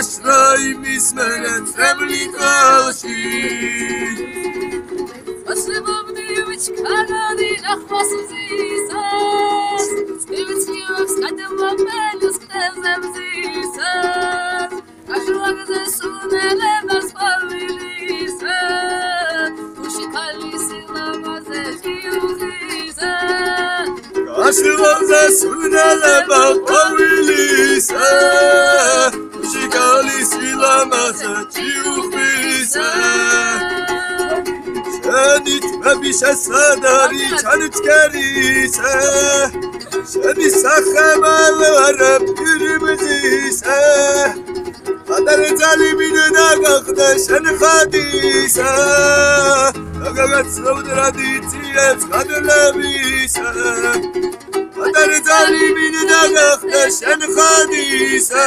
אשראי מסמרת חבלי קלשי אשרי בבני וצ'קלני נחפש זיסס ובצניעות קדם במלוס כתזם זיסס אשרו זה סונה לבס פביליסה ושקלי סירמה זה חיוביסה אשרו זה סונה לבס פביליסה სილამაზა ჯიუხისა შენი თმები შესადარი ჩანჩქერისა შენი სახემალ არ პირმზისა. ადარე ძალი მინდა გახდა შენ ხადისა აგაგაცნობ ტრადიციებს ხადლებისა ადარე ძალი მინდა გახდა შენ ხადისა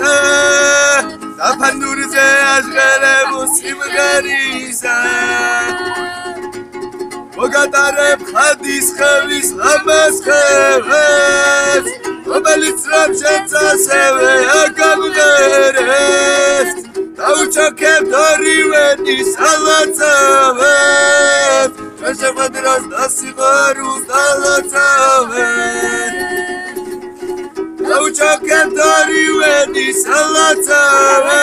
სიმღერისა მოგატარებ ხადის ხევის ლამას ხევეს რომელიც რომ შენც ასევე აგაგდერეს დაუჩოქებ ორივენი სალოცავებს ჩვენ შეხვედრას დასიღარუს დალოცავებს დაუჩოქებ ორივენი სალოცავებს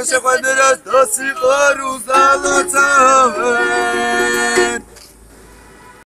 Eu chego a direção, se for usar, não te amei.